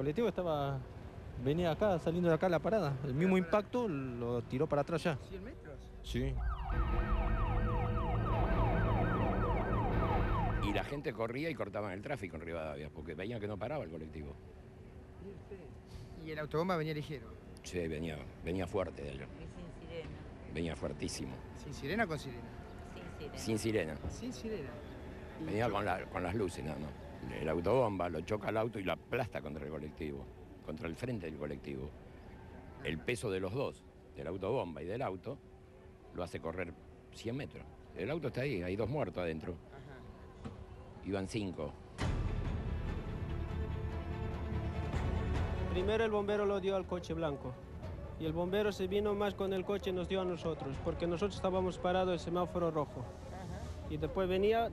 colectivo estaba, venía acá, saliendo de acá a la parada. El mismo impacto lo tiró para atrás ya. ¿100 metros? Sí. Y la gente corría y cortaban el tráfico en Rivadavia, porque veían que no paraba el colectivo. Y el autobomba venía ligero. Sí, venía, venía fuerte de allá. Y sin sirena. Venía fuertísimo. ¿Sin sirena o con sirena? Sin sirena. Sin sirena. Sin sirena. Venía con, la- con las luces nada más. El autobomba lo choca al auto y lo aplasta contra el colectivo, contra el frente del colectivo. El peso de los dos, del autobomba y del auto, lo hace correr 100 metros. El auto está ahí, hay dos muertos adentro. Ajá. Iban cinco. Primero el bombero lo dio al coche blanco y el bombero se vino más con el coche y nos dio a nosotros, porque nosotros estábamos parados en semáforo rojo. Y después venía,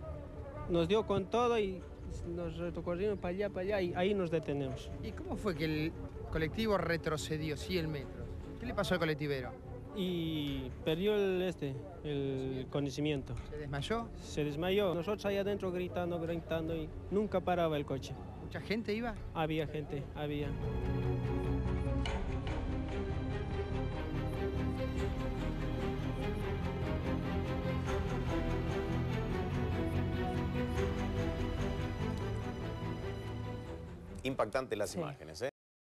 nos dio con todo y nos recorrieron para allá, para allá y ahí nos detenemos. ¿Y cómo fue que el colectivo retrocedió 100 metros? ¿Qué le pasó al colectivero? Y perdió el, este, el conocimiento. ¿Se desmayó? Se desmayó. Nosotros ahí adentro gritando, gritando y nunca paraba el coche. ¿Mucha gente iba? Había gente, había. Impactantes las imágenes, ¿eh?